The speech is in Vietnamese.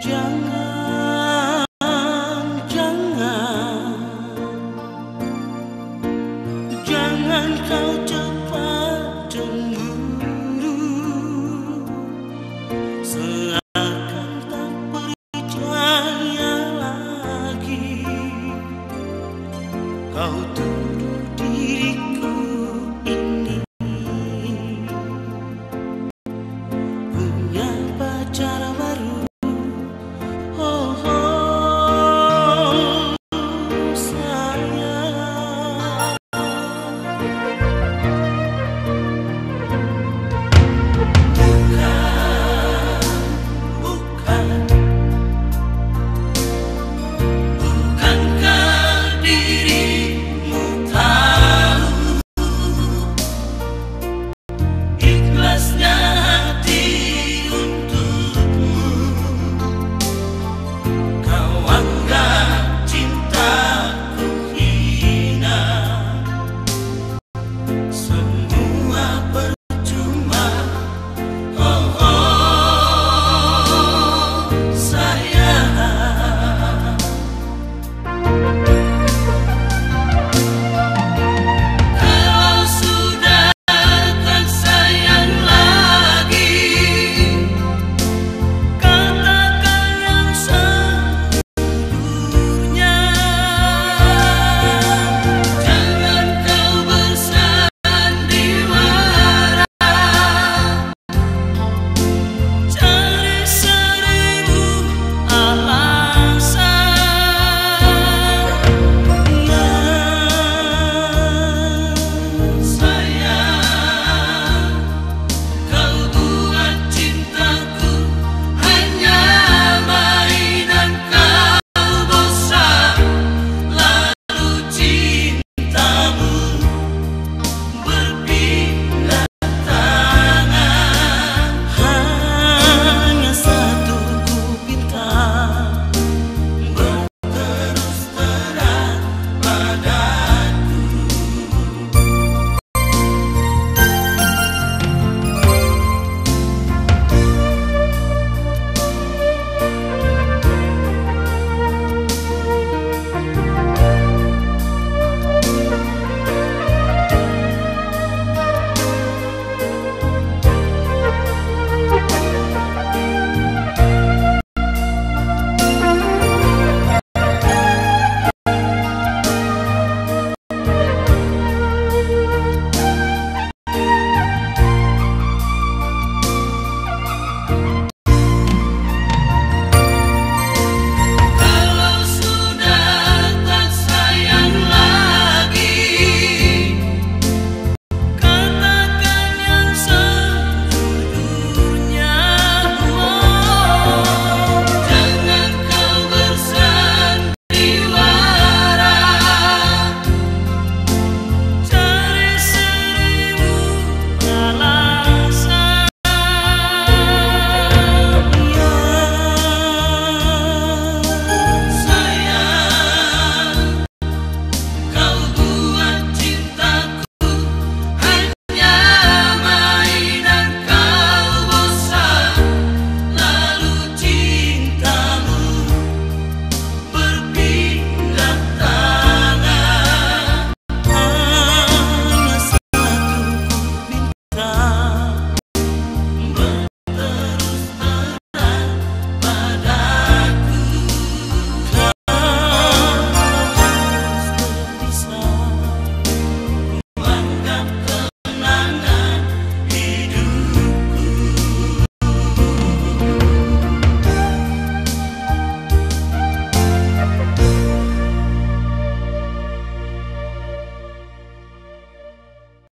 jangan jangan, jangan kau jauh da da.